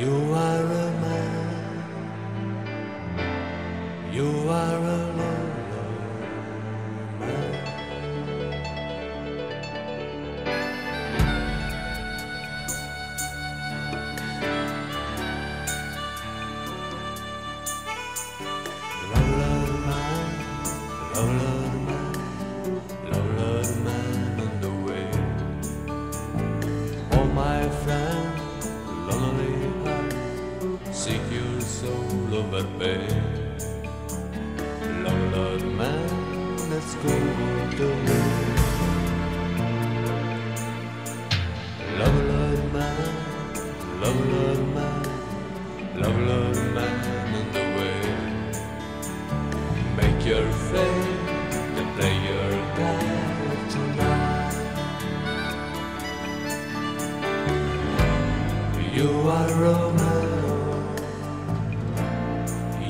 You are a man. You are a your soul over pain. Love, love, man, let's go the way. Love, man, love, love, man, love, love, man on the way. Make your fate the player guide tonight. You are Romeo,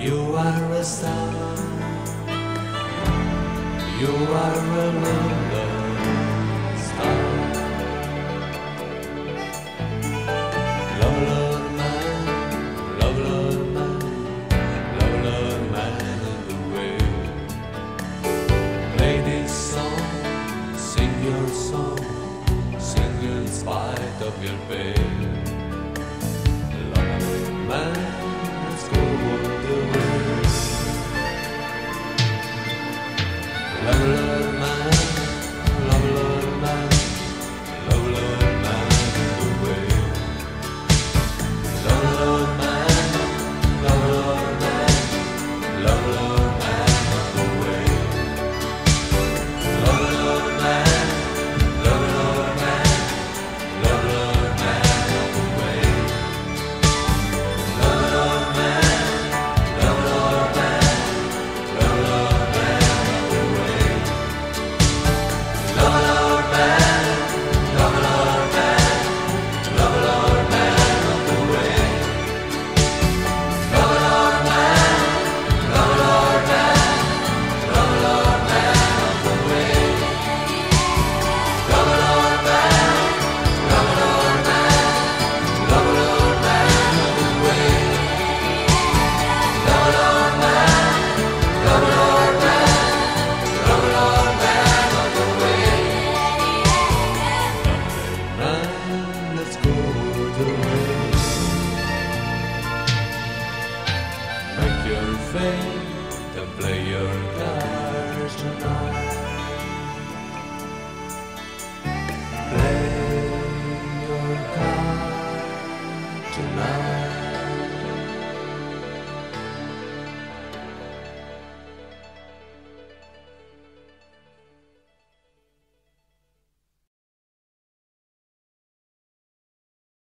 you are a star, you are a lover star. Love, love, man, love, love, man, love, love, man in the way. Play this song, sing your song, sing in spite of your pain. Love, man, Love, love, your fate play your cards tonight.